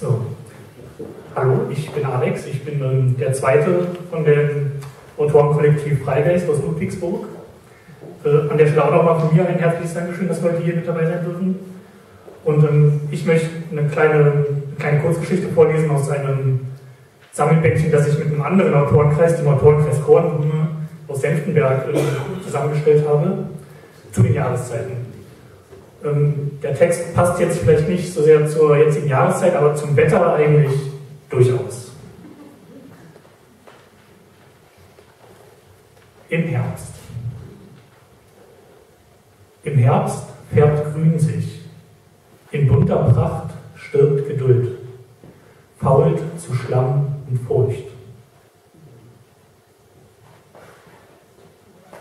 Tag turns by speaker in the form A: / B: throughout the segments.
A: So. Hallo, ich bin Alex, ich bin ähm, der zweite von dem Autorenkollektiv Freigeist aus Ludwigsburg. Äh, an der Stelle auch nochmal von mir ein herzliches Dankeschön, dass wir heute hier mit dabei sein dürfen. Und ähm, ich möchte eine kleine, eine kleine Kurzgeschichte vorlesen aus einem Sammelbändchen, das ich mit einem anderen Autorenkreis, dem Autorenkreis Kornblume aus Senftenberg, äh, zusammengestellt habe, zu den Jahreszeiten. Ähm, der Text passt jetzt vielleicht nicht so sehr zur jetzigen Jahreszeit, aber zum Wetter eigentlich durchaus. Im Herbst. Im Herbst färbt Grün sich. In bunter Pracht stirbt Geduld. Fault zu Schlamm und Furcht.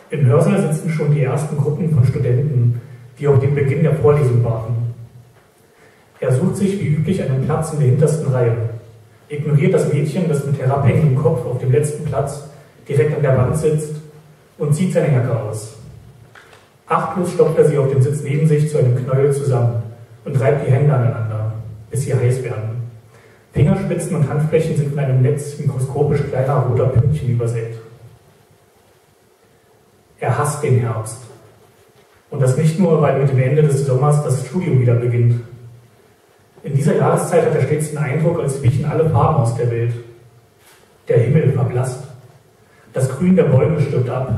A: Im Hörsaal sitzen schon die ersten Gruppen von Studenten, die auf den Beginn der Vorlesung warten. Er sucht sich wie üblich einen Platz in der hintersten Reihe, ignoriert das Mädchen, das mit herabhängendem Kopf auf dem letzten Platz direkt an der Wand sitzt und zieht seine Jacke aus. Achtlos stopft er sie auf dem Sitz neben sich zu einem Knäuel zusammen und reibt die Hände aneinander, bis sie heiß werden. Fingerspitzen und Handflächen sind von einem Netz mikroskopisch kleiner roter Pünktchen übersät. Er hasst den Herbst. Und das nicht nur, weil mit dem Ende des Sommers das Studium wieder beginnt. In dieser Jahreszeit hat er stets den Eindruck, als wichen alle Farben aus der Welt. Der Himmel verblasst. Das Grün der Bäume stirbt ab.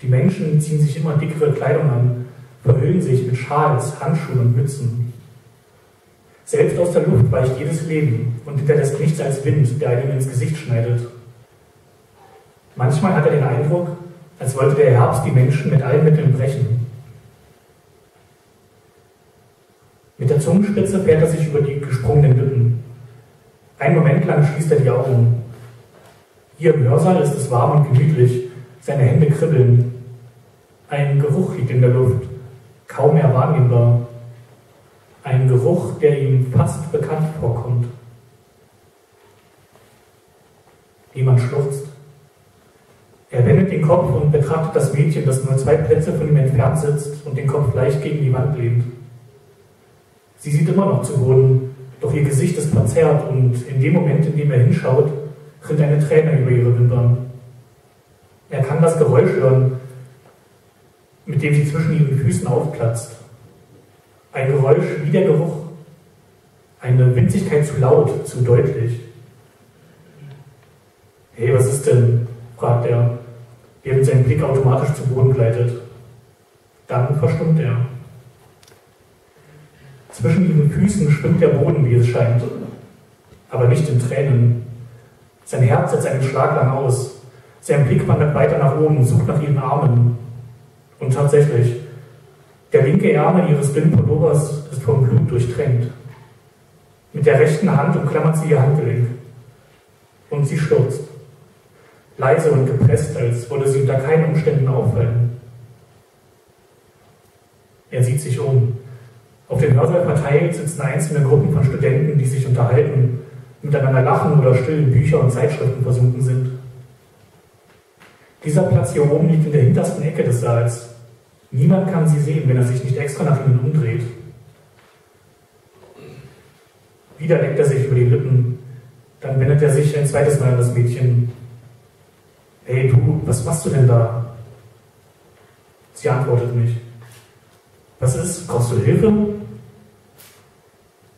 A: Die Menschen ziehen sich immer dickere Kleidung an, verhüllen sich mit Schals, Handschuhen und Mützen. Selbst aus der Luft weicht jedes Leben und hinterlässt nichts als Wind, der einem ins Gesicht schneidet. Manchmal hat er den Eindruck, als wollte der Herbst die Menschen mit allen Mitteln brechen. Mit der Zungenspitze fährt er sich über die gesprungenen Lippen. Einen Moment lang schließt er die Augen. Hier im Hörsaal ist es warm und gemütlich. Seine Hände kribbeln. Ein Geruch liegt in der Luft, kaum mehr wahrnehmbar. Ein Geruch, der ihm fast bekannt vorkommt. Jemand schluchzt. Er wendet den Kopf und betrachtet das Mädchen, das nur zwei Plätze von ihm entfernt sitzt und den Kopf leicht gegen die Wand lehnt. Sie sieht immer noch zu Boden, doch ihr Gesicht ist verzerrt und in dem Moment, in dem er hinschaut, rinnt eine Träne über ihre Wimpern. Er kann das Geräusch hören, mit dem sie zwischen ihren Füßen aufplatzt. Ein Geräusch wie der Geruch. Eine Winzigkeit zu laut, zu deutlich. Hey, was ist denn? fragt er, während sein Blick automatisch zu Boden gleitet. Dann verstummt er. Zwischen ihren Füßen schwimmt der Boden, wie es scheint, aber nicht in Tränen. Sein Herz setzt einen Schlag lang aus. Sein Blick wandert weiter nach oben, sucht nach ihren Armen. Und tatsächlich, der linke Ärmel ihres dünnen Pullovers ist vom Blut durchtränkt. Mit der rechten Hand umklammert sie ihr Handgelenk. Und sie stürzt. Leise und gepresst, als wolle sie unter keinen Umständen auffallen. Er sieht sich um. Auf dem Hörsaal verteilt sitzen einzelne Gruppen von Studenten, die sich unterhalten, miteinander lachen oder still in Bücher und Zeitschriften versunken sind. Dieser Platz hier oben liegt in der hintersten Ecke des Saals. Niemand kann sie sehen, wenn er sich nicht extra nach ihnen umdreht. Wieder leckt er sich über die Lippen. Dann wendet er sich ein zweites Mal an das Mädchen. Hey du, was machst du denn da? Sie antwortet nicht. Was ist? Brauchst du Hilfe?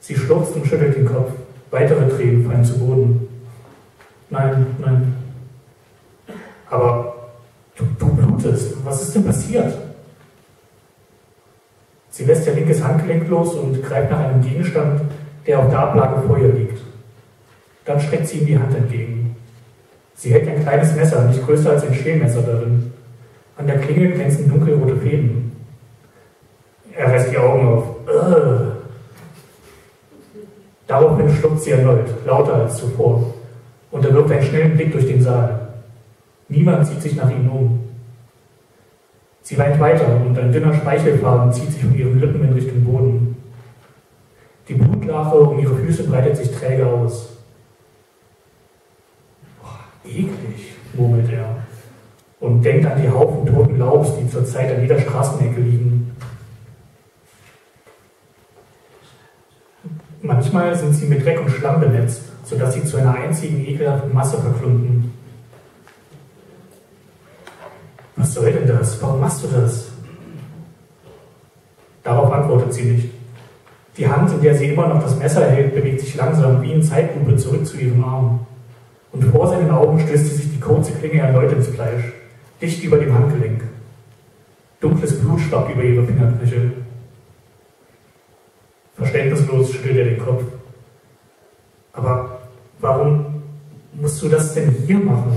A: Sie schluchzt und schüttelt den Kopf. Weitere Tränen fallen zu Boden. Nein, nein. Aber du, du blutest. Was ist denn passiert? Sie lässt ihr linkes Handgelenk los und greift nach einem Gegenstand, der auf der Ablage vor ihr liegt. Dann streckt sie ihm die Hand entgegen. Sie hält ein kleines Messer, nicht größer als ein Schälmesser darin. An der Klinge glänzen dunkelrote Fäden. Er reißt die Augen auf. Ugh. Daraufhin schluckt sie erneut, lauter als zuvor, und er wirft einen schnellen Blick durch den Saal. Niemand zieht sich nach ihnen um. Sie weint weiter und ein dünner Speichelfaden zieht sich von ihren Lippen in Richtung Boden. Die Blutlache um ihre Füße breitet sich träge aus. Boah, eklig, murmelt er und denkt an die Haufen toten Laubs, die zurzeit an jeder Straßenecke liegen. Manchmal sind sie mit Dreck und Schlamm benetzt, sodass sie zu einer einzigen ekelhaften Masse verklumpen. Was soll denn das? Warum machst du das? Darauf antwortet sie nicht. Die Hand, in der sie immer noch das Messer hält, bewegt sich langsam wie in Zeitlupe zurück zu ihrem Arm. Und vor seinen Augen stößt sie sich die kurze Klinge erneut ins Fleisch, dicht über dem Handgelenk. Dunkles Blut schwappt über ihre Fingerknöchel. Verständnislos schüttelt er den Kopf. Aber warum musst du das denn hier machen?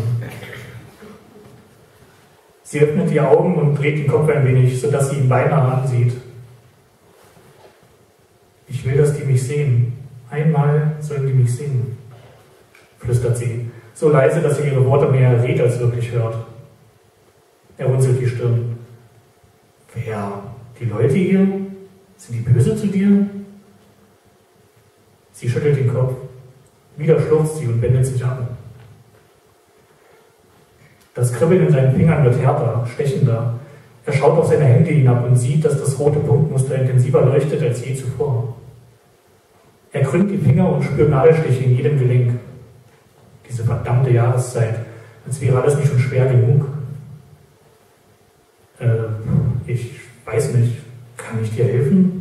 A: Sie öffnet die Augen und dreht den Kopf ein wenig, sodass sie ihn beinahe ansieht. Ich will, dass die mich sehen. Einmal sollen die mich sehen, flüstert sie, so leise, dass sie ihre Worte mehr errät als wirklich hört. Er runzelt die Stirn. Wer? Die Leute hier? Sind die böse zu dir? Sie schüttelt den Kopf. Wieder schluchzt sie und wendet sich an. Das Kribbeln in seinen Fingern wird härter, stechender. Er schaut auf seine Hände hinab und sieht, dass das rote Punktmuster intensiver leuchtet als je zuvor. Er krümmt die Finger und spürt Nadelstiche in jedem Gelenk. Diese verdammte Jahreszeit, als wäre alles nicht schon schwer genug. Äh, ich weiß nicht, kann ich dir helfen?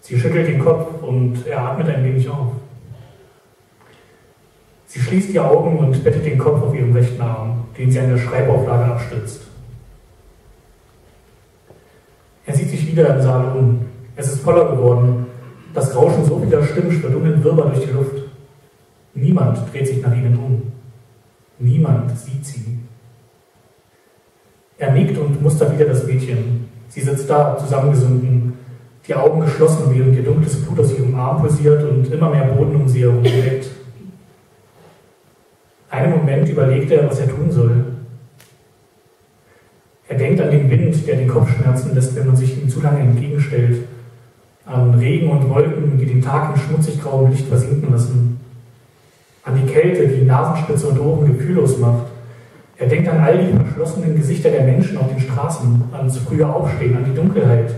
A: Sie schüttelt den Kopf und er atmet ein wenig auf. Sie schließt die Augen und bettet den Kopf auf ihrem rechten Arm, den sie an der Schreibauflage abstützt. Er sieht sich wieder im Saal um. Es ist voller geworden. Das Rauschen so vieler Stimmen verdummen Wirrwarr durch die Luft. Niemand dreht sich nach ihnen um. Niemand sieht sie. Er nickt und mustert wieder das Mädchen. Sie sitzt da, zusammengesunken, die Augen geschlossen, während ihr dunkles Blut aus ihrem Arm pulsiert und immer mehr Boden um sie herum bedeckt. Einen Moment überlegt er, was er tun soll. Er denkt an den Wind, der den Kopf schmerzen lässt, wenn man sich ihm zu lange entgegenstellt. An Regen und Wolken, die den Tag in schmutzig grauem Licht versinken lassen. An die Kälte, die Nasenspitze und Ohren gefühllos macht. Er denkt an all die verschlossenen Gesichter der Menschen auf den Straßen, ans frühe Aufstehen, an die Dunkelheit,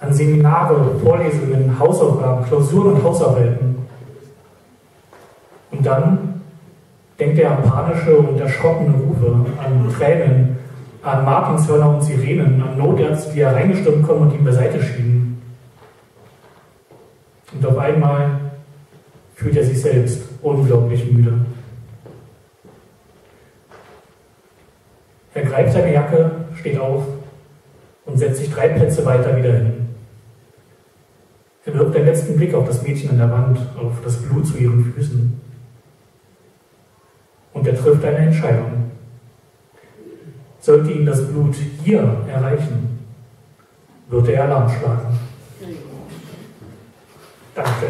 A: an Seminare, Vorlesungen, Hausaufgaben, Klausuren und Hausarbeiten. Und dann denkt er an panische und erschrockene Rufe, an Tränen, an Martinshörner und Sirenen, an Notärzte, die hereingestürmt kommen und ihn beiseite schieben. Und auf einmal fühlt er sich selbst unglaublich müde. Er greift seine Jacke, steht auf und setzt sich drei Plätze weiter wieder hin. Er wirft den letzten Blick auf das Mädchen an der Wand, auf das Blut zu ihren Füßen. Und er trifft eine Entscheidung. Sollte ihn das Blut hier erreichen, wird er Alarm schlagen. Danke.